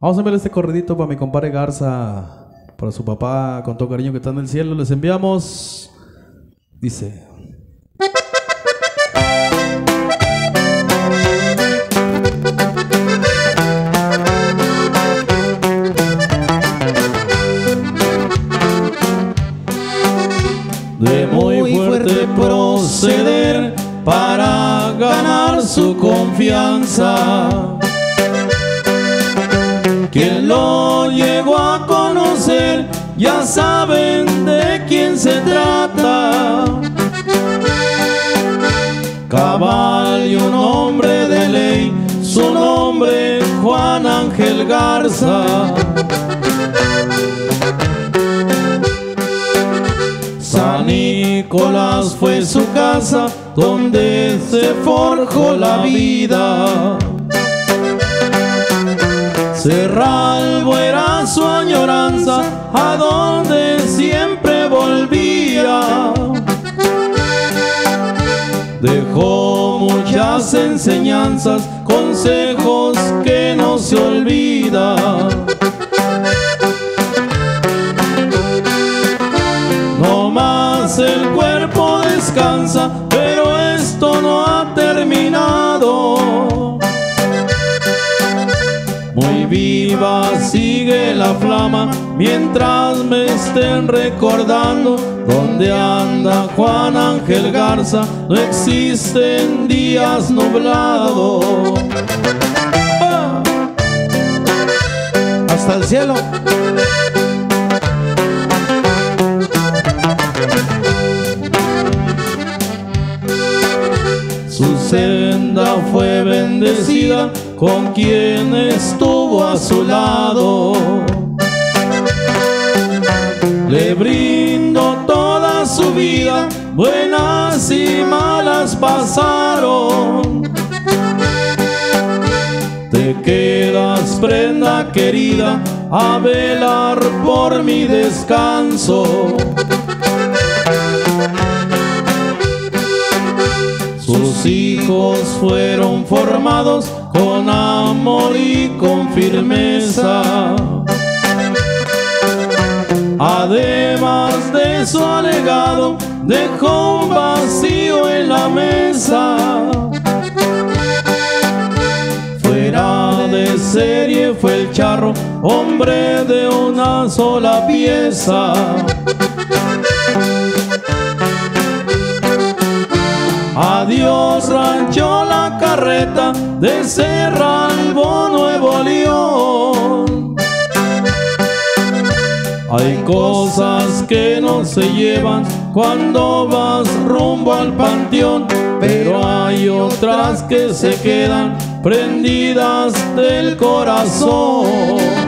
Vamos a enviar este corredito para mi compadre Garza, para su papá, con todo cariño que está en el cielo. Les enviamos. Dice. de muy fuerte proceder para ganar su confianza. Quien lo llegó a conocer ya saben de quién se trata. Cabal y un hombre de ley, su nombre Juan Ángel Garza. San Nicolás fue su casa donde se forjó la vida. Cerralbo era su añoranza a donde siempre volvía. Dejó muchas enseñanzas, consejos que no se olvidan. No más el cuerpo descansa, Viva sigue la flama mientras me estén recordando dónde anda Juan Ángel Garza. No existen días nublados. Ah. Hasta el cielo. Su senda fue bendecida con quien estuvo a su lado. Le brindo toda su vida, buenas y malas pasaron. Te quedas prenda querida a velar por mi descanso. Sus hijos fueron formados con amor y con firmeza. Además de su alegado, dejó un vacío en la mesa. Fuera de serie fue el charro, hombre de una sola pieza. La carreta de Cerralbo Nuevo León. Hay cosas que no se llevan cuando vas rumbo al panteón, pero hay otras que se quedan prendidas del corazón.